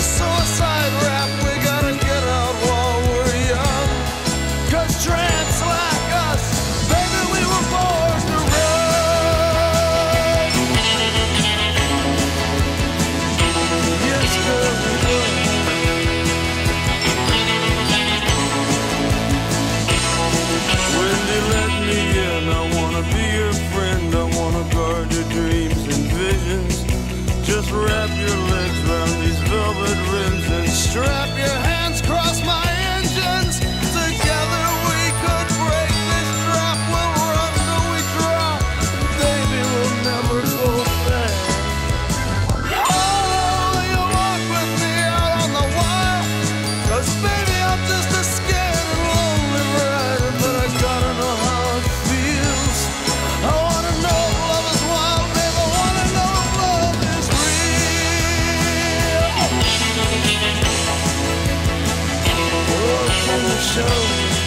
suicide rap. Show.